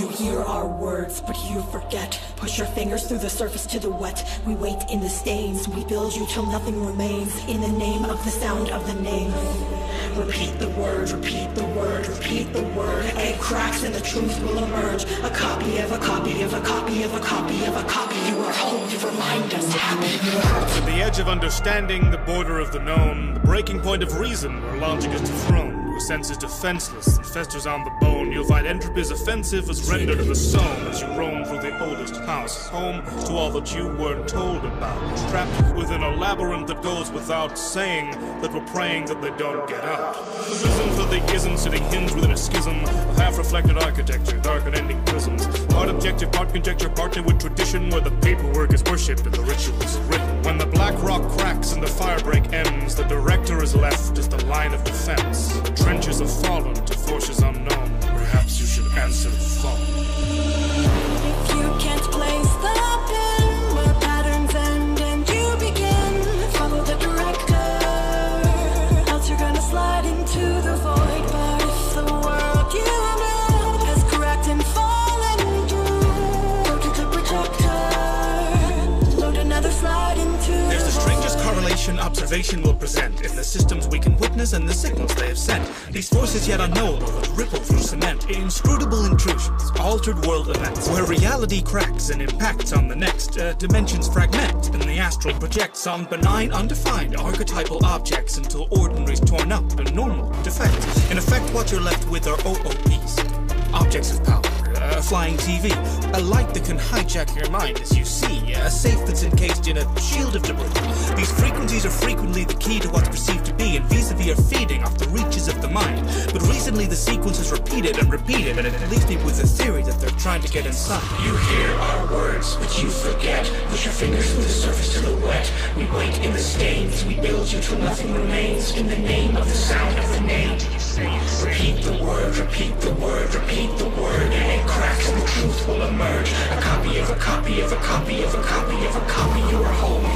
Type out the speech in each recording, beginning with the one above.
hear our words, but you forget. Push your fingers through the surface to the wet. We wait in the stains, we build you till nothing remains. In the name of the sound of the name. Repeat the word, repeat the word, repeat the word. Egg cracks and the truth will emerge. A copy of a copy of a copy of a copy of a copy. You are home, you remind us happy. At the edge of understanding, the border of the known, the breaking point of reason, where logic is dethroned. Your sense is defenseless and festers on the bone. You'll find entropy is offensive as rendered in the sown as you roam through the oldest house, home to all that you weren't told about. Trapped within a labyrinth that goes without saying that we're praying that they don't get out. The reason for the isn't sitting hinged within a schism of half-reflected architecture, dark and ending prisms. Part objective, part conjecture, partnered with tradition, where the paperwork is worshipped and the rituals written. When the black rock cracks and the firebreak ends, the director is left as the line of defense. Trenches have fallen to forces unknown. Perhaps you should answer the phone. Observation will present in the systems we can witness and the signals they have sent. These forces yet unknowable that ripple through cement, inscrutable intrusions, altered world events, where reality cracks and impacts on the next, uh, dimensions fragment, and the astral projects on benign, undefined archetypal objects until ordinary's torn up and normal defects In effect, what you're left with are OOPs, objects of power. A flying TV, a light that can hijack your mind as you see, a safe that's encased in a shield of debris. These frequencies are frequently the key to what's perceived to be, and vis-a-vis are feeding off the reaches of the mind. But recently the sequence is repeated and repeated, and it leaves me with a theory that they're trying to get inside. You hear our words, but you forget. Push your fingers through the surface to the wet. We wait in the stains. We build you till nothing remains. In the name of the sound of the name. Repeat the word, repeat copy of a copy of a copy of a copy. You are home,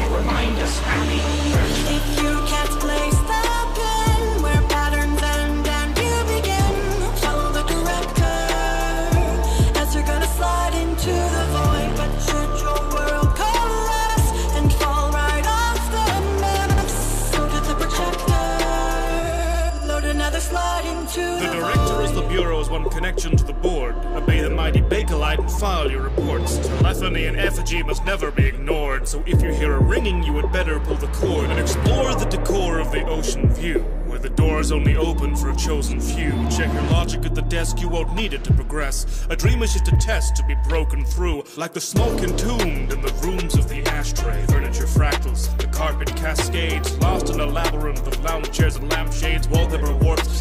The director is void. the bureau's one connection to the board. Obey the mighty Bakelite and file your reports. Telephony and effigy must never be ignored, so if you hear a ringing, you had better pull the cord and explore the decor of the ocean view. Where the doors only open for a chosen few. Check your logic at the desk, you won't need it to progress. A dream is just a test to be broken through, like the smoke entombed in the rooms of the ashtray. Furniture fractals, the carpet cascades, lost in a labyrinth of lounge chairs and lampshades, wallpaper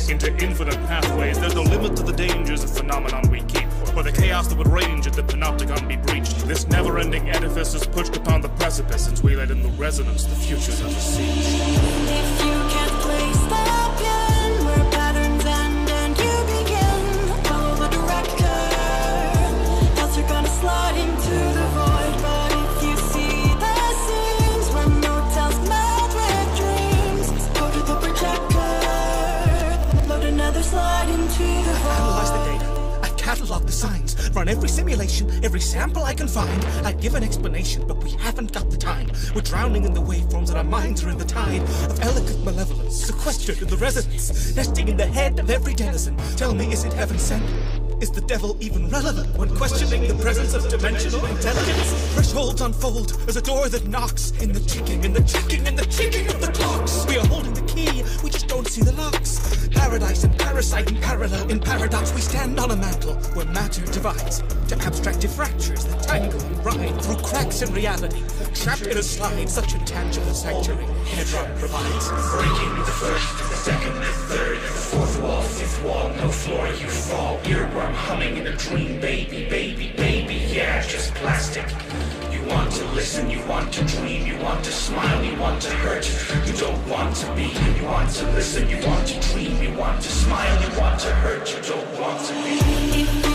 into infinite pathways. There's no limit to the dangers of phenomenon we keep, or the chaos that would range if the panopticon be breached. This never-ending edifice is pushed upon the precipice, since we let in the resonance, the future's under siege. Run every simulation, every sample I can find. I'd give an explanation, but we haven't got the time. We're drowning in the waveforms, and our minds are in the tide of elegant malevolence, sequestered in the resonance, nesting in the head of every denizen. Tell me, is it heaven sent? Is the devil even relevant when questioning the presence of dimensional intelligence? Thresholds unfold as a door that knocks in the ticking, in the ticking, in the ticking of the clocks. We are holding the key, we just don't see the locks. Paradise and parasite in parallel, in paradox, we stand on a mantle where matter divides to abstractive fractures that tangle and ride through cracks in reality. Trapped in a slide, such a tangible sanctuary, Hedron provides. Breaking the first, the second, the third, the fourth wall, fifth wall, no floor, you fall. Earworm humming in a dream, baby, baby, listen, you want to dream, you want to smile, you want to hurt. You don't want to be, you want to listen, you want to dream, you want to smile, you want to hurt, you don't want to be.